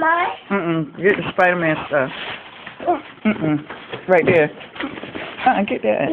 Fly? Mm-mm. Get the Spider-Man stuff. Mm-mm. Right there. Uh-uh, get that.